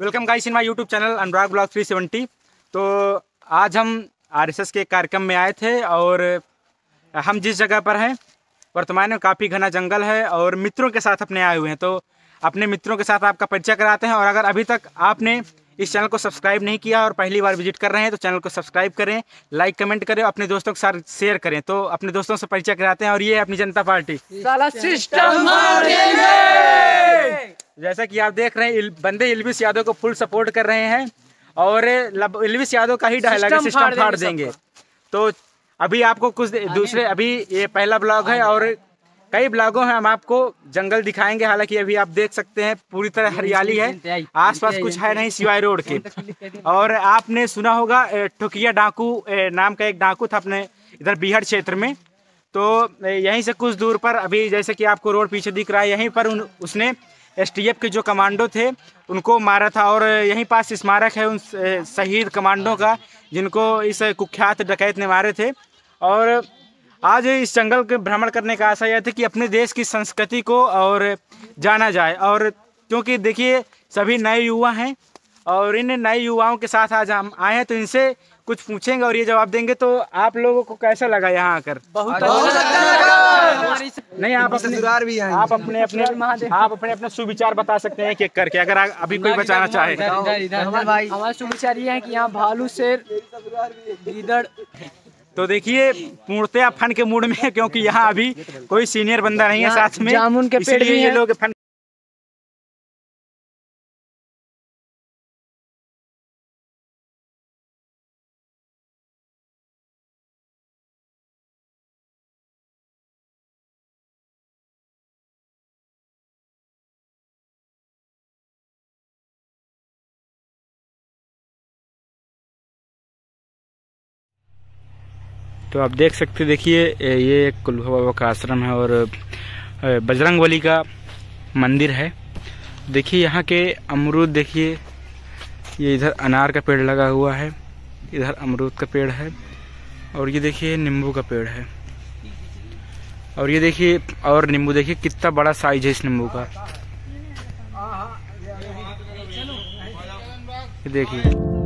Welcome guys in my YouTube channel Anurag blog 370 तो आज हम आरएसएस के कार्यक्रम में आए थे और हम जिस जगह पर हैं, वर्तमान में काफ़ी घना जंगल है और मित्रों के साथ अपने आए हुए हैं। तो अपने मित्रों के साथ आपका परिचय कराते हैं और अगर अभी तक आपने इस चैनल को सब्सक्राइब नहीं किया और पहली बार विज़िट कर रहे हैं तो चैनल को सब्सक्राइब करें, लाइक कमेंट करें अपने दोस्तों के साथ शेयर करें। तो अपने दोस्तों से परिचय कराते हैं और ये अपनी जनता पार्टी। जैसा कि आप देख रहे हैं बंदे इलविस यादव को फुल सपोर्ट कर रहे हैं और इलविस यादव का ही डायलॉग सिस्टम फाड़ फाड़ देंगे देंगे। तो अभी आपको कुछ दूसरे अभी ये पहला ब्लॉग है और कई ब्लॉगों में हम आपको जंगल दिखाएँगे। हालाँकि अभी आप देख सकते हैं पूरी तरह हरियाली है। आसपास कुछ है नहीं सिवाय रोड के। और आपने सुना होगा ठुकिया डाकू नाम का एक डाकू था अपने इधर बिहार क्षेत्र में। तो यहीं से कुछ दूर पर अभी जैसे कि आपको रोड पीछे दिख रहा है यहीं पर उन, उसने एसटीएफ के जो कमांडो थे, उनको मारा था और यहीं पास स्मारक है उन शहीद कमांडो का, जिनको इस कुख्यात डकैत ने मारे थे। और आज इस जंगल के भ्रमण करने का आशा यह था कि अपने देश की संस्कृति को और जाना जाए। और क्योंकि देखिए, सभी नए युवा हैं और इन नए युवाओं के साथ आज हम आए हैं तो इनसे कुछ पूछेंगे और ये जवाब देंगे। तो आप लोगों को कैसा लगा यहाँ आकर? बहुत नहीं आप अपने भी हैं आप अपने अपने आप अपने अपने सुविचार बता सकते हैं एक करके अगर अभी कोई बचाना चाहे। भाई। हमारा सुविचार ये है कि यहाँ भालू शेर गीदड़। तो देखिए पूर्णतया फन के मूड में है क्योंकि यहाँ अभी कोई सीनियर बंदा नहीं है साथ में। जामुन के पेड़ भी ये लोग फन तो आप देख सकते देखिए ये कुल्हा बाबा का आश्रम है और बजरंग बली का मंदिर है। देखिए, यहाँ के अमरूद, देखिए, ये इधर अनार का पेड़ लगा हुआ है, इधर अमरूद का पेड़ है, और ये देखिए, नींबू का पेड़ है। और ये देखिए, और नींबू, देखिए, कितना बड़ा साइज़ है इस नींबू का। ये देखिए।